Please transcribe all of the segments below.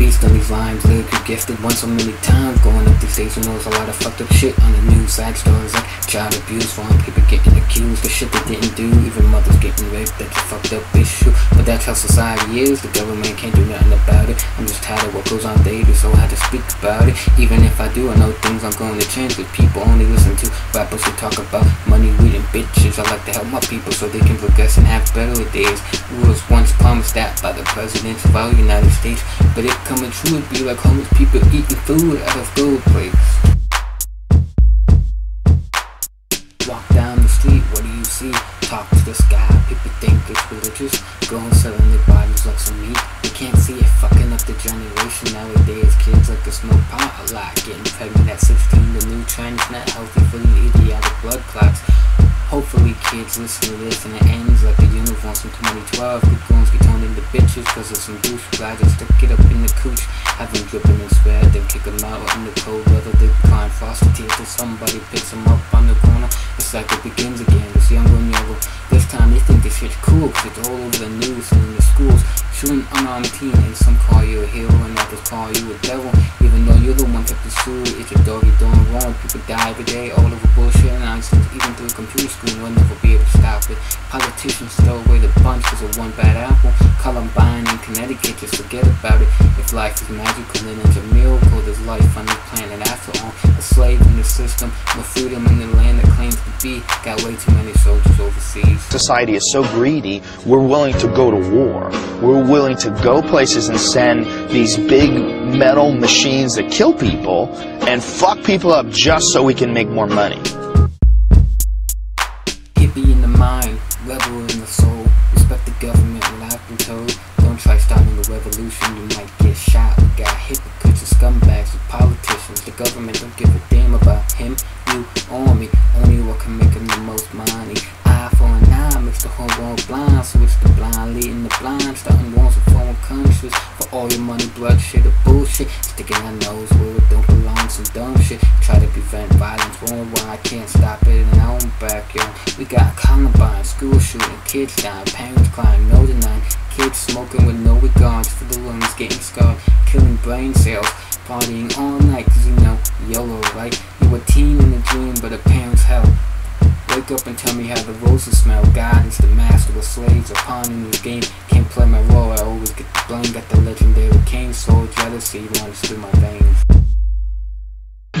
beast on these lines. Lyrically gifted one so many times. Going up these days, you know, there's a lot of fucked up shit on the news. Sad stories like child abuse, foreign people getting accused of shit they didn't do. Even mothers getting raped, that's a fucked up issue. But that's how society is. The government can't do nothing about it. I'm just tired of what goes on daily, so I had to speak about it. Even if I do, I know things I'm going to change. But people only listen to rappers who talk about money, weed, and bitches. I like to help my people so they can progress and have better days. We was once promised that by the presidents of our United States. But it coming true, it'd be like homeless people eating food out of food plates. Walk down the street, what do you see? Talk to the sky, people think it's religious. Go and selling their bodies like some meat. They can't see it fucking up the generation nowadays. Kids like to smoke pot a lot, getting pregnant at 16. The new trend is not healthy for the idiotic blood clots. Kids listen to this and it ends like the uniforms from 2012. Good girls get turned into bitches cause of some douchebags that stick it up in the cooch. Have them dripping and sweat, then kick them out in the cold weather. They climb frosty tears till somebody picks them up on the corner. It's like it begins again, it's younger and younger. This time think this shit's cool cause it's all over the news and in the schools. Shooting unarmed teen and some call you a hero and others call you a devil. Even though you're the one the suit, it's your dog you're doing wrong. People die every day all over bullshit and nonsense. Even through a computer screen, we'll never be able to stop it. Politicians throw away the bunch cause of one bad apple. Columbine in Connecticut, just forget about it. If life is magical, then it's a miracle. Life on the planet after all. A slave in the system, no freedom in the land that claims to be. Got way too many soldiers overseas. Society is so greedy, we're willing to go to war. We're willing to go places and send these big metal machines that kill people and fuck people up just so we can make more money. Hippie in the mind, rebel in the soul. Respect the government when I've been told. Don't try starting a revolution, you might Starting wars with foreign countries. For all your money, bloodshed, or bullshit. Sticking our nose where it don't belong. Some dumb shit. Try to prevent violence worldwide. Can't stop it in our own backyard. We got Columbine, school shooting, kids dying, parents crying, no denying. Kids smoking with no regards for the lungs getting scarred, killing brain cells, partying all night cause you know, YOLO, right? You a teen in a dream, but a parent's hell. Wake up and tell me how the roses smell. God is the master of slaves, a pawn in game. Play my role, I always get the blame. Got the legendary Kane soul jealousy runs through my veins.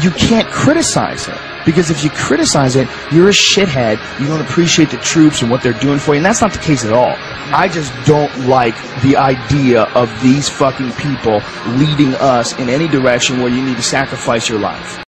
you can't criticize it because if you criticize it, you're a shithead. You don't appreciate the troops and what they're doing for you, and that's not the case at all. I just don't like the idea of these fucking people leading us in any direction where you need to sacrifice your life.